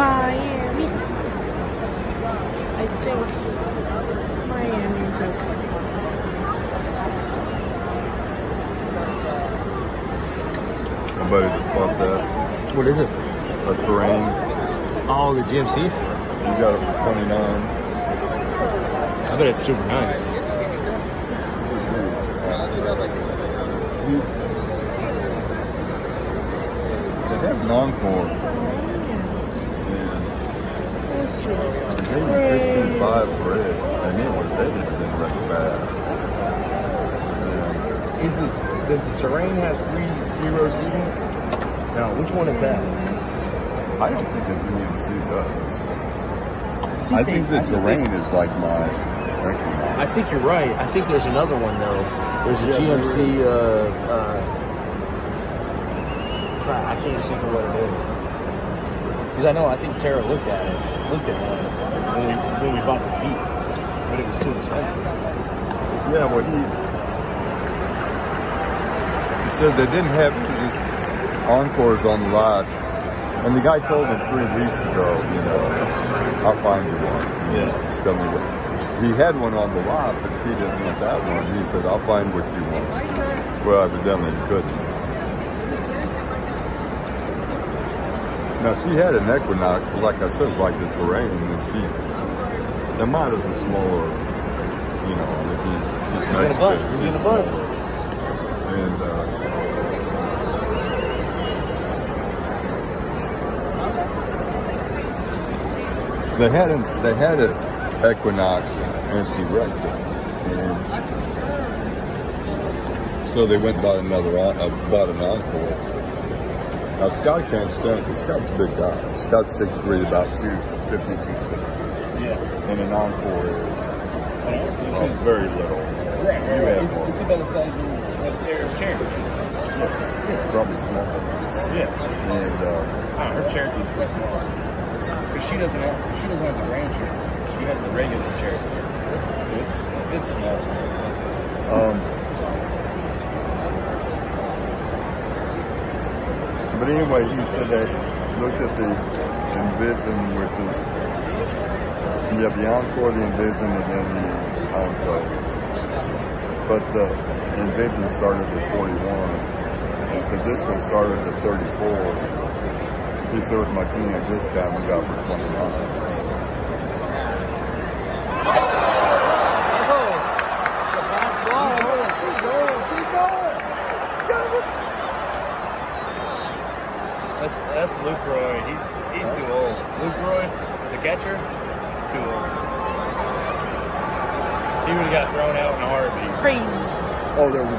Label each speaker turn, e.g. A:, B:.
A: Miami. I think Miami is okay.
B: Somebody just bought that.
C: What is it?
B: A terrain.
C: Oh, the GMC.
B: You got it for 29.
C: I bet it's super nice.
B: They have an encore. And they gave me 15.5 for it. And it was, they didn't think like bad. Yeah.
C: Is the does the terrain have three three row seating? No, which one is that?
B: I don't think the GMC does.
C: I
B: I think
C: they-
B: the
C: I think
B: terrain is like my
C: I think you're right. I think there's another one though. There's a
B: Yeah,
C: GMC. Uh, uh, I can't think of what it is. Because I know I think Tara looked at it, looked at one when we when we bought the Jeep, but it was too expensive.
B: Yeah, well, he, he said they didn't have any encores on the lot. And the guy told him three weeks ago, you know, I'll find you one. You
C: Yeah.
B: tell me what. He had one on the lot, but she didn't want that one. He said, I'll find what you want. Well, evidently he couldn't. Now, she had an Equinox, but like I said, it's like the terrain, and she, the mine is a smaller, you know, I mean, she's, she's
C: He's
B: Mexican.
C: He's
B: she's
C: butt.
B: And, uh, they had an, they had an Equinox, and she wrecked it. And so they went bought another, uh, bought an Encore. Now Scott can't stand because Scott's a big guy. Scott's 6'3", about 250, 260.
C: Yeah.
B: And an Encore is uh, very little.
C: Right,
B: You have
C: It's,
B: one.
C: it's about the size of Tara's chair.
B: Yeah, Probably smaller.
C: Yeah.
B: And uh,
C: Oh, her Cherokee's way smaller. Because she doesn't have she doesn't have the Grand Cherokee. She has the regular Cherokee. So it's it's small.
B: Um, but anyway, he said they looked at the Envision, which is have the Encore, the Envision, and then the Enclave. But the Envision started at 41, and so this one started at 34. He said with my King time we got for 29.
C: That's that's Luke Roy. He's he's too old. Luke Roy, the catcher, too old. He would have got thrown out in a heartbeat.
A: Crazy.
B: Oh, there was